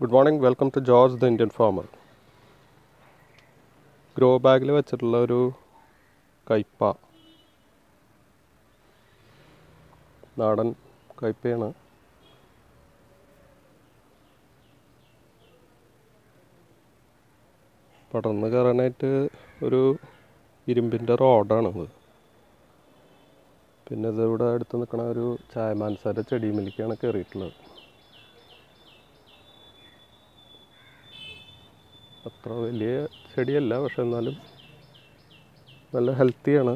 Good morning welcome to George the Indian farmer grow ബാഗിൽ വെച്ചിട്ടുള്ള ഒരു കയ്പ. നാടൻ കയ്പയാണ്. പടർന്ന് കയറാനായിട്ട് ഒരു ഇരുമ്പിന്റെ റോഡാണിത്. പിന്നെ ഇതിവിടെ അടുത്ത് നിൽക്കണ ഒരു ചായമാൻസാര ചെടിമിലേക്കാണ് കയറിയിട്ടുള്ളത്. അത്ര വലിയ ചെടിയല്ല പക്ഷെ എന്നാലും നല്ല ഹെൽത്തിയാണ്.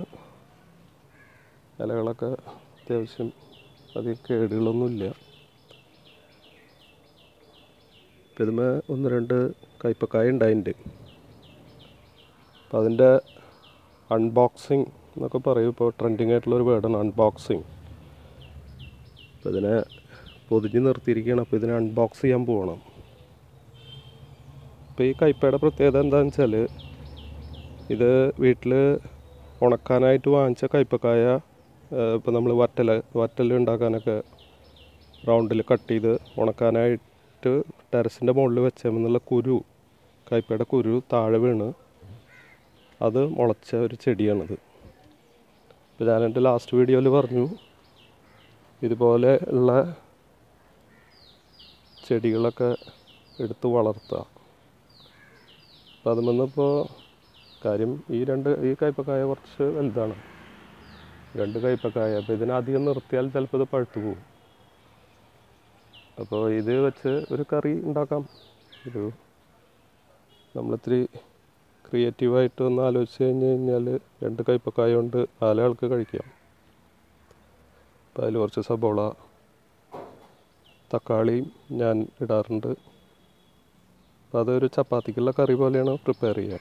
ഇലകളൊക്കെ അത്യാവശ്യം അധികം കേടുകളൊന്നുമില്ല. ഇപ്പം ഒന്ന് രണ്ട് കയ്പക്കായ ഉണ്ടായിട്ടുണ്ട്. അപ്പം അതിന്റെ അൺബോക്സിങ് എന്നൊക്കെ പറയും. ഇപ്പോൾ ട്രെൻഡിങ് ആയിട്ടുള്ള ഒരു വേർഡാണ് അൺബോക്സിങ് അപ്പോൾ ഇതിനെ പൊതിഞ്ഞ് നിർത്തിയിരിക്കുകയാണ്. അപ്പോൾ ഇതിനെ അൺബോക്സ് ചെയ്യാൻ പോകണം ഇപ്പോൾ ഈ കയ്പയുടെ പ്രത്യേകത എന്താണെന്ന് വെച്ചാൽ ഇത് വീട്ടിൽ ഉണക്കാനായിട്ട് വാങ്ങിച്ച കൈപ്പക്കായ ഇപ്പോൾ നമ്മൾ വറ്റല വറ്റൽ ഉണ്ടാക്കാനൊക്കെ റൗണ്ടിൽ കട്ട് ചെയ്ത് ഉണക്കാനായിട്ട് ടെറസിന്റെ മുകളിൽ വെച്ചെന്നുള്ള കുരു കയ്പയുടെ കുരു താഴെ വീണ് അത് മുളച്ച ഒരു ചെടിയാണിത്. ഇപ്പോൾ ഞാൻ ലാസ്റ്റ് വീഡിയോയിൽ പറഞ്ഞു ഇതുപോലെ ഉള്ള ചെടികളൊക്കെ എടുത്ത് വളർത്തുക അപ്പോൾ അത് വന്നപ്പോൾ കാര്യം ഈ രണ്ട് ഈ കയ്പക്കായ കുറച്ച് വലുതാണ്. രണ്ട് കയ്പക്കായ. അപ്പോൾ ഇതിനധികം നിർത്തിയാൽ ചിലപ്പോൾ ഇത് പഴുത്തു പോകും അപ്പോൾ ഇത് വെച്ച് ഒരു കറി ഉണ്ടാക്കാം. ഒരു നമ്മളിത്തിരി ക്രിയേറ്റീവായിട്ട് ഒന്ന് ആലോചിച്ച് കഴിഞ്ഞ് കഴിഞ്ഞാൽ രണ്ട് കയ്പക്കായ കൊണ്ട് ആലയാൾക്ക് കഴിക്കാം. അപ്പോൾ അതിൽ കുറച്ച് സബോള തക്കാളിയും ഞാൻ ഇടാറുണ്ട്. അപ്പോൾ അതൊരു ചപ്പാത്തിക്കുള്ള കറി പോലെയാണ് പ്രിപ്പയർ ചെയ്യുക.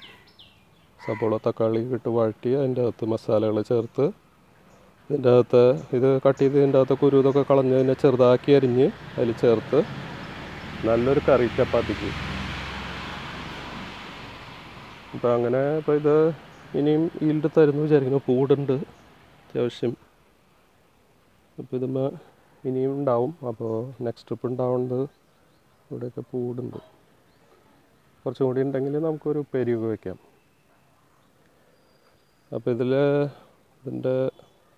സബോള തക്കാളി ഇട്ട് വഴറ്റി അതിന്റെ അകത്ത് മസാലകൾ ചേർത്ത് ഇതിന്റെ അകത്ത് ഇത് കട്ട് ചെയ്ത് ഇതിന്റെ അകത്ത് കുരു ഇതൊക്കെ കളഞ്ഞ് അതിനെ ചെറുതാക്കി അരിഞ്ഞ് അതിൽ ചേർത്ത് നല്ലൊരു കറി ചപ്പാത്തിക്ക്. അപ്പോൾ അങ്ങനെ ഇപ്പോൾ ഇത് ഇനിയും ഈൽഡ് തരുന്നു വിചാരിക്കുന്നു. പൂടുണ്ട് അത്യാവശ്യം. അപ്പോൾ ഇതുമ്മ ഇനിയും ഉണ്ടാവും. അപ്പോൾ നെക്സ്റ്റ് ട്രിപ്പ് ഉണ്ടാവുന്നത് ഇവിടെയൊക്കെ പൂടുണ്ട്. കുറച്ചും കൂടി ഉണ്ടെങ്കിൽ നമുക്കൊരു ഉപ്പേരിയൊക്കെ വയ്ക്കാം. അപ്പോൾ ഇതിൽ ഇതിന്റെ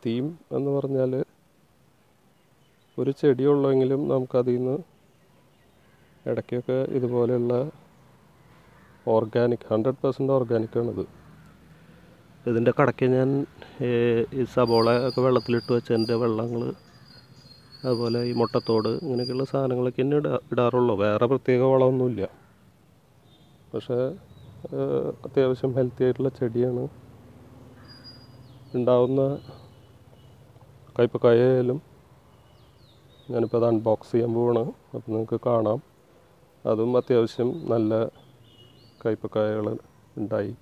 തീം എന്ന് പറഞ്ഞാൽ ഒരു ചെടിയുള്ളെങ്കിലും നമുക്കതിൽ നിന്ന് ഇടയ്ക്കൊക്കെ ഇതുപോലെയുള്ള ഓർഗാനിക് ഹൺഡ്രഡ് പെർസെന്റ് ഓർഗാനിക്കാണിത് ഇതിന്റെ കടയ്ക്ക് ഞാൻ ഈ സബോള ഒക്കെ വെള്ളത്തിലിട്ട് വെച്ചതിന്റെ വെള്ളങ്ങൾ അതുപോലെ ഈ മുട്ടത്തോട് ഇങ്ങനെയൊക്കെയുള്ള സാധനങ്ങളൊക്കെ തന്നെ ഇടാ ഇടാറുള്ളൂ. വേറെ പ്രത്യേക വളമൊന്നുമില്ല. പക്ഷേ അത്യാവശ്യം ഹെൽത്തി ആയിട്ടുള്ള ചെടിയാണ്. ഉണ്ടാവുന്ന കയ്പക്കായ ആയാലും ഞാനിപ്പോൾ അത് അൺബോക്സ് ചെയ്യാൻ പോവാണ്. അപ്പോൾ നിങ്ങൾക്ക് കാണാം. അതും അത്യാവശ്യം നല്ല കയ്പക്കായകൾ ഉണ്ടായി.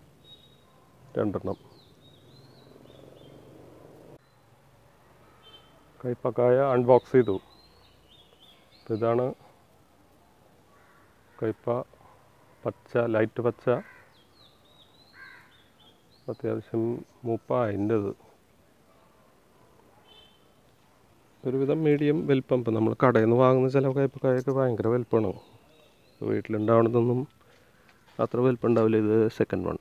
രണ്ടെണ്ണം. കയ്പക്കായ അൺബോക്സ് ചെയ്തു. ഇതാണ് കയ്പ പച്ച ലൈറ്റ് പച്ച. അത്യാവശ്യം മൂപ്പ അതിന്റെത് ഒരുവിധം മീഡിയം വലിപ്പം ഇപ്പം നമ്മൾ കടയിൽ നിന്ന് വാങ്ങുന്ന ചില കയ്പക്കായൊക്കെ ഭയങ്കര വലിപ്പമാണ് വീട്ടിലുണ്ടാവണതൊന്നും അത്ര വലിപ്പം ഉണ്ടാവില്ല. ഇത് സെക്കൻഡ് വൺ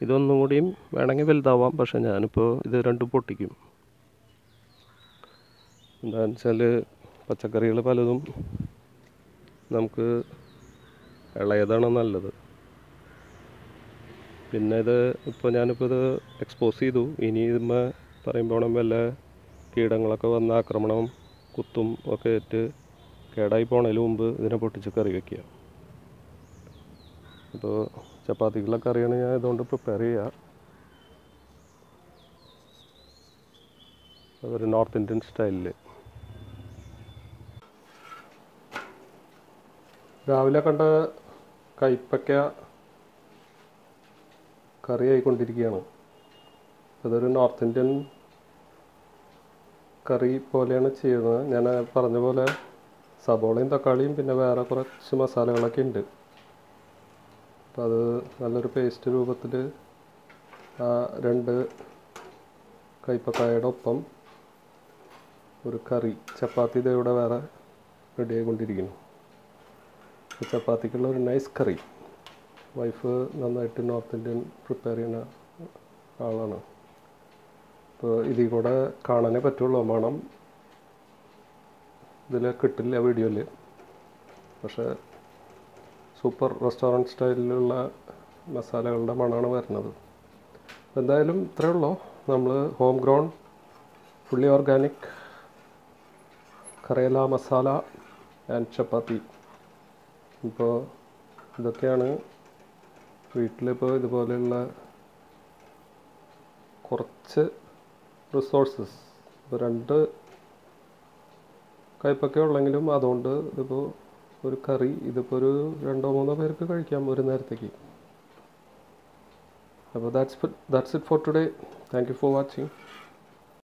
ഇതൊന്നും കൂടിയും വേണമെങ്കിൽ വലുതാവാം. പക്ഷേ ഞാനിപ്പോൾ ഇത് രണ്ടും പൊട്ടിക്കും. എന്താണെന്ന് വെച്ചാൽ പച്ചക്കറികൾ പലതും നമുക്ക് ഇളയതാണ് നല്ലത്. പിന്നെ ഇത് ഇപ്പോൾ ഞാനിപ്പോൾ ഇത് എക്സ്പോസ് ചെയ്തു. ഇനി ഇതുമ്മേ പറയുമ്പോൾ വല്ല കീടങ്ങളൊക്കെ വന്ന ആക്രമണം കുത്തും ഒക്കെ ഏറ്റ് കേടായി പോണതിന് മുമ്പ് ഇതിനെ പൊട്ടിച്ച് കറി വയ്ക്കുക അപ്പോൾ ചപ്പാത്തിക്കുള്ള കറിയാണ് ഞാൻ ഇതുകൊണ്ട് പ്രിപ്പയർ ചെയ്യുക അതൊരു നോർത്ത് ഇന്ത്യൻ സ്റ്റൈലിൽ രാവിലെ കണ്ട കയ്പ്പയ്ക്ക കറി ആയിക്കൊണ്ടിരിക്കുകയാണ് അതൊരു നോർത്ത് ഇന്ത്യൻ കറി പോലെയാണ് ചെയ്യുന്നത്. ഞാൻ പറഞ്ഞ പോലെ സബോളയും തക്കാളിയും പിന്നെ വേറെ കുറച്ച് മസാലകളൊക്കെ ഉണ്ട്. അപ്പോൾ അത് നല്ലൊരു പേസ്റ്റ് രൂപത്തിൽ ആ രണ്ട് കയ്പക്കായയുടെ ഒപ്പം ഒരു കറി ചപ്പാത്തി ഇതേ ഇവിടെ വേറെ റെഡി ആയിക്കൊണ്ടിരിക്കുന്നു. ചപ്പാത്തിക്കുള്ള ഒരു നൈസ് കറി. വൈഫ് നന്നായിട്ട് നോർത്ത് ഇന്ത്യൻ പ്രിപ്പയർ ചെയ്യുന്ന ആളാണ്. അപ്പോൾ ഇതിൽ കൂടെ കാണാനേ പറ്റുള്ളൂ. മണം ഇതിൽ കിട്ടില്ല വീഡിയോയിൽ പക്ഷേ സൂപ്പർ റെസ്റ്റോറന്റ് സ്റ്റൈലിലുള്ള മസാലകളുടെ മണമാണ് വരുന്നത്. എന്തായാലും ഇത്രയേ ഉള്ളൂ. നമ്മൾ home ground fully organic karela masala and chapati. ഇപ്പോൾ ഇതൊക്കെയാണ് വീട്ടിലിപ്പോൾ ഇതുപോലെയുള്ള കുറച്ച് റിസോഴ്സസ് ഇപ്പോൾ രണ്ട് കയ്പൊക്കെ ഉള്ളെങ്കിലും അതുകൊണ്ട് ഇതിപ്പോൾ ഒരു കറി ഇതിപ്പോൾ ഒരു രണ്ടോ മൂന്നോ പേർക്ക് കഴിക്കാം ഒരു നേരത്തേക്ക്. അപ്പോൾ that's that's it for today thank you for watching